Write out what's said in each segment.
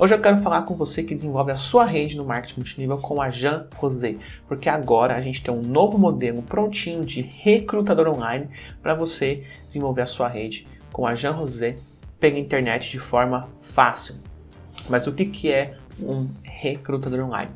Hoje eu quero falar com você que desenvolve a sua rede no marketing multinível com a Jean Rosé, porque agora a gente tem um novo modelo prontinho de recrutador online para você desenvolver a sua rede com a Jean Rosé pela internet de forma fácil. Mas o que, que é um recrutador online?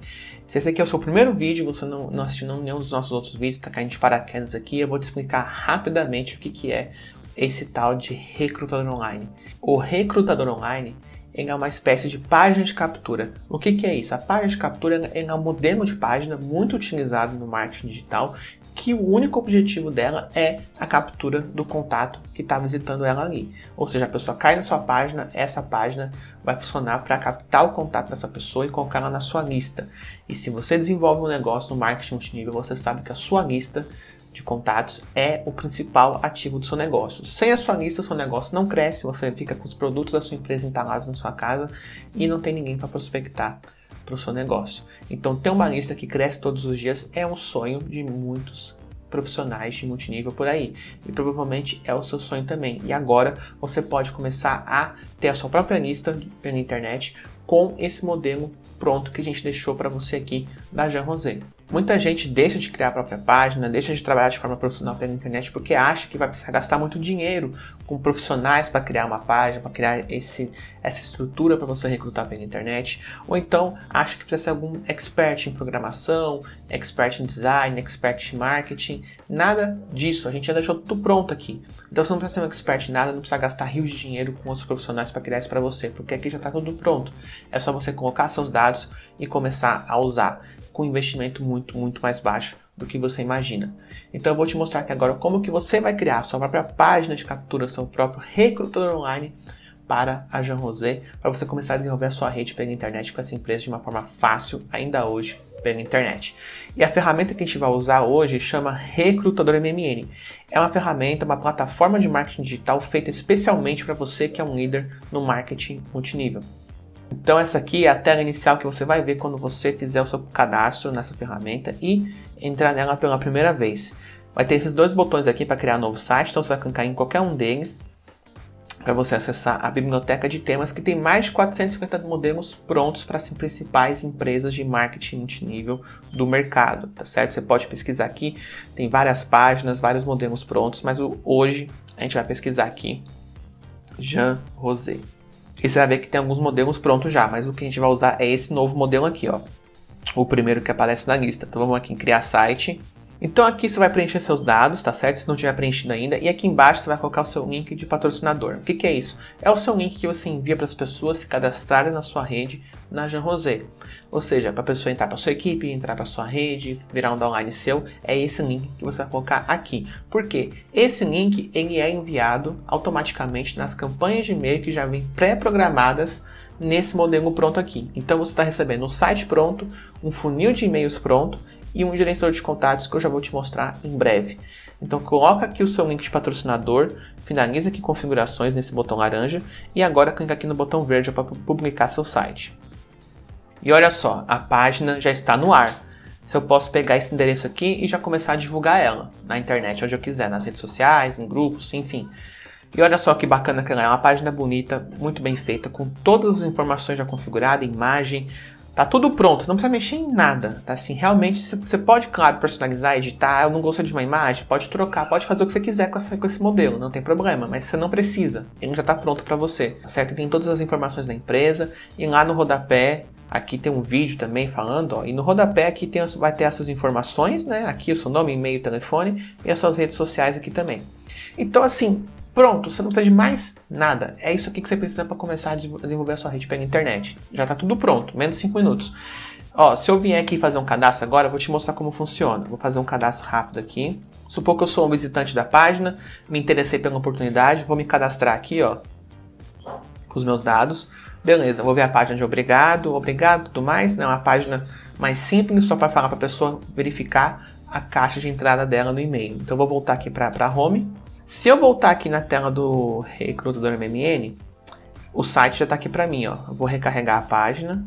Se esse aqui é o seu primeiro vídeo, você não, não assistiu nenhum dos nossos outros vídeos, está caindo de paraquedas aqui, eu vou te explicar rapidamente o que, que é esse tal de recrutador online. O recrutador online é uma espécie de página de captura. O que, que é isso? A página de captura é um modelo de página muito utilizado no marketing digital que o único objetivo dela é a captura do contato que está visitando ela ali. Ou seja, a pessoa cai na sua página, essa página vai funcionar para captar o contato dessa pessoa e colocar ela na sua lista. E se você desenvolve um negócio no marketing multinível, você sabe que a sua lista de contatos é o principal ativo do seu negócio. Sem a sua lista, seu negócio não cresce, você fica com os produtos da sua empresa instalados na sua casa e não tem ninguém para prospectar para o seu negócio. Então, ter uma lista que cresce todos os dias é um sonho de muitos profissionais de multinível por aí. E provavelmente é o seu sonho também. E agora você pode começar a ter a sua própria lista pela internet com esse modelo pronto que a gente deixou para você aqui da Jean Rosé. Muita gente deixa de criar a própria página, deixa de trabalhar de forma profissional pela internet porque acha que vai precisar gastar muito dinheiro com profissionais para criar uma página, para criar esse, essa estrutura para você recrutar pela internet, ou então acha que precisa ser algum expert em programação, expert em design, expert em marketing. Nada disso, a gente já deixou tudo pronto aqui. Então você não precisa ser um expert em nada, não precisa gastar rios de dinheiro com outros profissionais para criar isso para você, porque aqui já está tudo pronto. É só você colocar seus dados e começar a usar com investimento muito, muito mais baixo do que você imagina. Então eu vou te mostrar aqui agora como que você vai criar sua própria página de captura, seu próprio recrutador online para a Jean Rosé, para você começar a desenvolver a sua rede pela internet com essa empresa de uma forma fácil, ainda hoje, pela internet. E a ferramenta que a gente vai usar hoje chama Recrutador MMN. É uma ferramenta, uma plataforma de marketing digital feita especialmente para você que é um líder no marketing multinível. Então essa aqui é a tela inicial que você vai ver quando você fizer o seu cadastro nessa ferramenta e entrar nela pela primeira vez. Vai ter esses dois botões aqui para criar um novo site, então você vai clicar em qualquer um deles para você acessar a biblioteca de temas que tem mais de 450 modelos prontos para as principais empresas de marketing multinível do mercado, tá certo? Você pode pesquisar aqui, tem várias páginas, vários modelos prontos, mas hoje a gente vai pesquisar aqui Jean Rosé. E você vai ver que tem alguns modelos prontos já, mas o que a gente vai usar é esse novo modelo aqui, ó. O primeiro que aparece na lista. Então vamos aqui em criar site. Então aqui você vai preencher seus dados, tá certo? Se não tiver preenchido ainda. E aqui embaixo você vai colocar o seu link de patrocinador. O que, que é isso? É o seu link que você envia para as pessoas se cadastrarem na sua rede na Jean Rosé. Ou seja, para a pessoa entrar para sua equipe, entrar para sua rede, virar um downline seu, é esse link que você vai colocar aqui. Por quê? Esse link ele é enviado automaticamente nas campanhas de e-mail que já vêm pré-programadas nesse modelo pronto aqui. Então você está recebendo um site pronto, um funil de e-mails pronto e um gerenciador de contatos que eu já vou te mostrar em breve. Então coloca aqui o seu link de patrocinador, finaliza aqui configurações nesse botão laranja e agora clica aqui no botão verde para publicar seu site. E olha só, a página já está no ar. Se eu posso pegar esse endereço aqui e já começar a divulgar ela na internet, onde eu quiser, nas redes sociais, em grupos, enfim. E olha só que bacana que ela é, uma página bonita, muito bem feita, com todas as informações já configuradas, imagem, Tá tudo pronto, não precisa mexer em nada, tá assim, realmente você pode, claro, personalizar, editar, eu não gostei de uma imagem, pode trocar, pode fazer o que você quiser com, essa, com esse modelo, não tem problema, mas você não precisa, ele já tá pronto para você, tá certo? Tem todas as informações da empresa. E lá no rodapé, aqui tem um vídeo também falando, ó, e no rodapé aqui tem, vai ter as suas informações, né, aqui o seu nome, e-mail, telefone e as suas redes sociais aqui também. Então assim, Pronto, você não precisa de mais nada. É isso aqui que você precisa para começar a desenvolver a sua rede pela internet. Já está tudo pronto, menos 5 minutos. Ó, se eu vier aqui fazer um cadastro agora, eu vou te mostrar como funciona. Vou fazer um cadastro rápido aqui. Supor que eu sou um visitante da página, me interessei pela oportunidade, vou me cadastrar aqui, ó, com os meus dados. Beleza, vou ver a página de obrigado, obrigado, tudo mais. Né? Uma página mais simples, só para falar para a pessoa verificar a caixa de entrada dela no e-mail. Então eu vou voltar aqui para a home se eu voltar aqui na tela do recrutador MMN, o site já está aqui para mim, ó. Eu vou recarregar a página.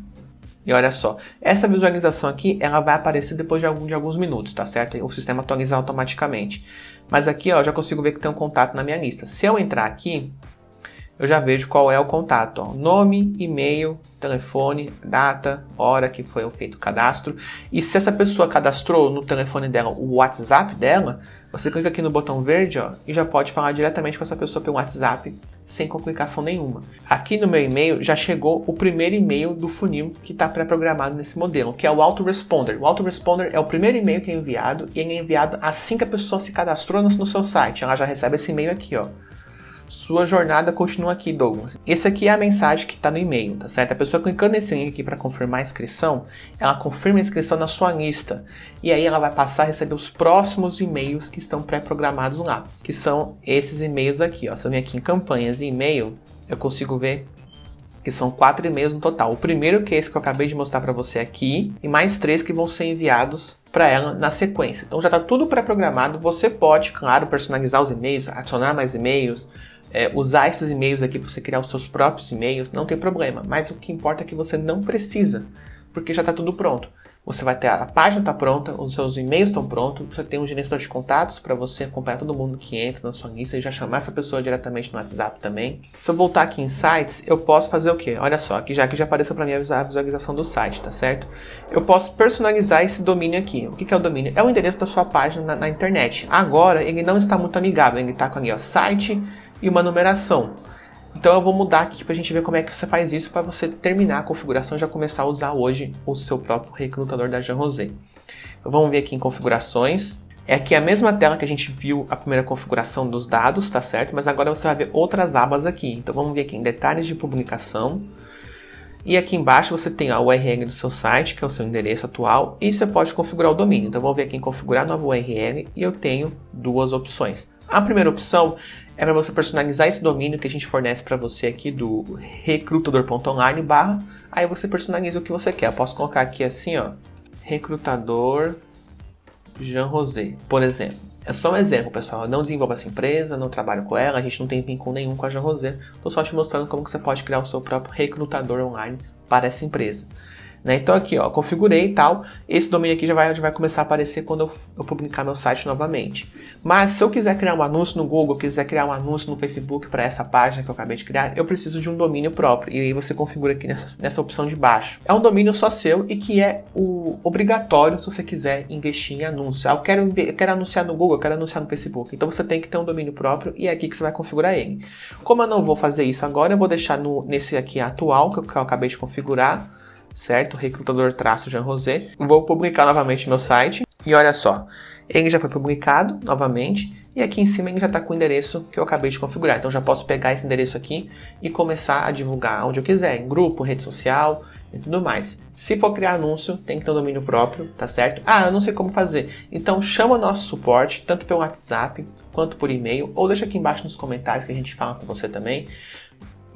E olha só, essa visualização aqui, ela vai aparecer depois de, algum, de alguns minutos, tá certo? O sistema atualiza automaticamente. Mas aqui, ó, já consigo ver que tem um contato na minha lista. Se eu entrar aqui, eu já vejo qual é o contato. Ó. Nome, e-mail, telefone, data, hora que foi feito o cadastro. E se essa pessoa cadastrou no telefone dela o WhatsApp dela, você clica aqui no botão verde ó, e já pode falar diretamente com essa pessoa pelo WhatsApp sem complicação nenhuma. Aqui no meu e-mail já chegou o primeiro e-mail do funil que está pré-programado nesse modelo, que é o autoresponder. O autoresponder é o primeiro e-mail que é enviado e ele é enviado assim que a pessoa se cadastrou no, no seu site. Ela já recebe esse e-mail aqui, ó. Sua jornada continua aqui, Douglas. Esse aqui é a mensagem que está no e-mail, tá certo? A pessoa clicando nesse link aqui para confirmar a inscrição, ela confirma a inscrição na sua lista. E aí ela vai passar a receber os próximos e-mails que estão pré-programados lá, que são esses e-mails aqui. Ó. Se eu vir aqui em campanhas e e-mail, eu consigo ver que são quatro e-mails no total. O primeiro que é esse que eu acabei de mostrar para você aqui, e mais três que vão ser enviados para ela na sequência. Então já está tudo pré-programado. Você pode, claro, personalizar os e-mails, adicionar mais e-mails, é, usar esses e-mails aqui para você criar os seus próprios e-mails, não tem problema. Mas o que importa é que você não precisa, porque já está tudo pronto. Você vai ter a página está pronta, os seus e-mails estão prontos, você tem um gerenciador de contatos para você acompanhar todo mundo que entra na sua lista e já chamar essa pessoa diretamente no WhatsApp também. Se eu voltar aqui em sites, eu posso fazer o quê? Olha só, aqui já que já apareceu para mim a visualização do site, tá certo? Eu posso personalizar esse domínio aqui. O que é o domínio? É o endereço da sua página na, na internet. Agora ele não está muito amigável, ele está com ali ó, site e uma numeração. Então eu vou mudar aqui para a gente ver como é que você faz isso para você terminar a configuração e já começar a usar hoje o seu próprio recrutador da Jean Rosé. Então vamos ver aqui em configurações. É aqui a mesma tela que a gente viu a primeira configuração dos dados, tá certo? Mas agora você vai ver outras abas aqui. Então vamos ver aqui em detalhes de publicação. E aqui embaixo você tem a URL do seu site, que é o seu endereço atual, e você pode configurar o domínio. Então vamos ver aqui em configurar nova URL e eu tenho duas opções. A primeira opção é para você personalizar esse domínio que a gente fornece para você aqui do recrutador.online barra, aí você personaliza o que você quer. Eu posso colocar aqui assim, ó, recrutador Jean Rosé, por exemplo. É só um exemplo, pessoal. Eu não desenvolvo essa empresa, não trabalho com ela, a gente não tem vínculo nenhum com a Jean Rosé. Estou só te mostrando como que você pode criar o seu próprio recrutador online para essa empresa. Né? Então aqui, ó, configurei e tal. Esse domínio aqui já vai, já vai começar a aparecer quando eu, eu, publicar meu site novamente. Mas se eu quiser criar um anúncio no Google, quiser criar um anúncio no Facebook para essa página que eu acabei de criar, eu preciso de um domínio próprio. E aí você configura aqui nessa, nessa opção de baixo. É um domínio só seu e que é o obrigatório se você quiser investir em anúncio. Ah, eu quero, eu quero anunciar no Google, eu quero anunciar no Facebook. Então você tem que ter um domínio próprio e é aqui que você vai configurar ele. Como eu não vou fazer isso agora, eu vou deixar no, nesse aqui atual que eu, que eu acabei de configurar certo? Recrutador traço Jean Rosé. Vou publicar novamente meu site. E olha só, ele já foi publicado novamente. E aqui em cima ele já está com o endereço que eu acabei de configurar. Então já posso pegar esse endereço aqui e começar a divulgar onde eu quiser, em grupo, rede social e tudo mais. Se for criar anúncio, tem que ter um domínio próprio, tá certo? Ah, eu não sei como fazer. Então chama nosso suporte, tanto pelo WhatsApp quanto por e-mail, ou deixa aqui embaixo nos comentários que a gente fala com você também.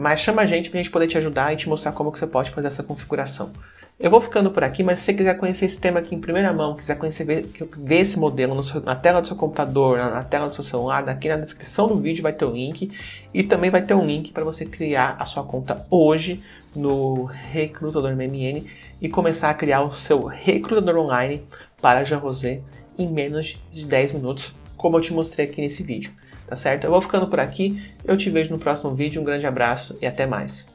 Mas chama a gente para a gente poder te ajudar e te mostrar como que você pode fazer essa configuração. Eu vou ficando por aqui, mas se você quiser conhecer esse tema aqui em primeira mão, quiser conhecer, ver, ver esse modelo seu, na tela do seu computador, na, na, tela do seu celular, aqui na descrição do vídeo vai ter o link e também vai ter um link para você criar a sua conta hoje no Recrutador MMN e começar a criar o seu recrutador online para Jean Rosé em menos de 10 minutos, como eu te mostrei aqui nesse vídeo tá certo? Eu vou ficando por aqui, eu te vejo no próximo vídeo, um grande abraço e até mais.